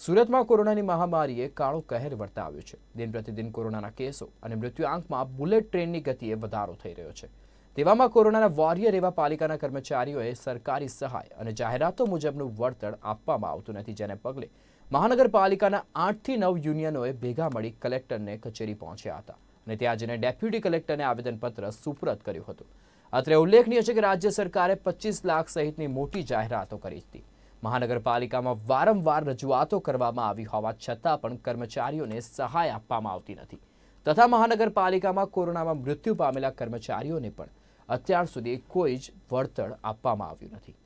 સુરતમાં કોરોનાની મહામારીએ કાળો કહેર વર્તાવ્યો છે. દિન પ્રતિદિન કોરોનાના કેસો અને મૃત્યુઆંકમાં બુલેટ ટ્રેનની ગતિએ વધારો થઈ રહ્યો છે. તેવામાં કોરોનાના વોરિયર એવા પાલિકાના કર્મચારીઓએ સરકારી સહાય અને જાહેરાતો મુજબનું વળતર આપવામાં આવતું નથી, જેને પગલે મહાનગરપાલિકાના આઠથી નવ યુનિયનોએ ભેગા મળી કલેક્ટરને કચેરી પહોંચ્યા હતા અને ત્યાં જઈને ડેપ્યુટી કલેક્ટરને આવેદનપત્ર સુપરત કર્યું હતું. અત્રે ઉલ્લેખનીય છે કે રાજ્ય સરકારે પચીસ લાખ સહિતની મોટી જાહેરાતો કરી હતી. મહાનગરપાલિકામાં વારંવાર રજૂઆતો કરવામાં આવી હોવા છતાં પણ કર્મચારીઓને સહાય આપવામાં આવતી નથી. તથા મહાનગરપાલિકામાં કોરોનામાં મૃત્યુ પામેલા કર્મચારીઓને પણ અત્યાર સુધી કોઈ જ વળતર આપવામાં આવ્યું નથી.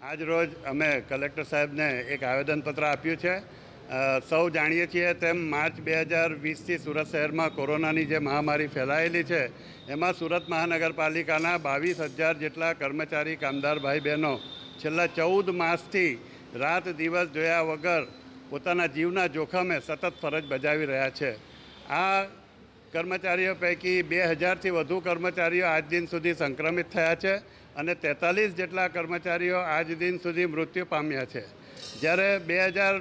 આજ રોજ અમે કલેક્ટર સાહેબને એક આવેદનપત્ર આપ્યું છે. સૌ જાણીએ છીએ તેમ માર્ચ બે હજાર વીસથી સુરત શહેરમાં કોરોનાની જે મહામારી ફેલાયેલી છે એમાં સુરત મહાનગરપાલિકાના બાવીસ હજાર જેટલા કર્મચારી કામદાર ભાઈ બહેનો છેલ્લા ચૌદ માસથી રાત દિવસ જોયા વગર પોતાના જીવના જોખમે સતત ફરજ બજાવી રહ્યા છે આ કર્મચારીઓ પૈકી બે હજારથી વધુ કર્મચારીઓ આજ દિન સુધી સંક્રમિત થયા છે અને તેતાલીસ જેટલા કર્મચારીઓ આજ દિન સુધી મૃત્યુ પામ્યા છે જ્યારે બે હજાર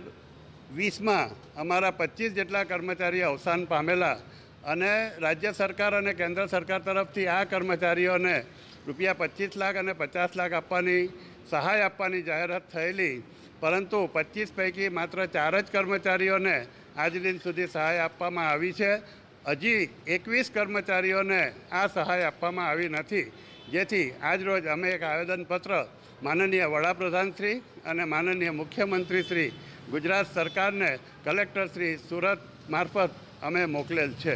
વીસમાં અમારા પચીસ જેટલા કર્મચારીઓ અવસાન પામેલા અને રાજ્ય સરકાર અને કેન્દ્ર સરકાર તરફથી આ કર્મચારીઓને રૂપિયા પચીસ લાખ અને પચાસ લાખ આપવાની સહાય આપવાની જાહેરાત થયેલી. પરંતુ પચીસ પૈકી માત્ર ચાર જ કર્મચારીઓને આજ દિન સુધી સહાય આપવામાં આવી છે. હજી એકવીસ કર્મચારીઓને આ સહાય આપવામાં આવી નથી. જેથી આજરોજ અમે એક આવેદનપત્ર માનનીય વડાપ્રધાનશ્રી અને માનનીય મુખ્યમંત્રીશ્રી ગુજરાત સરકારને કલેક્ટરશ્રી સુરત મારફત અમે મોકલેલ છે.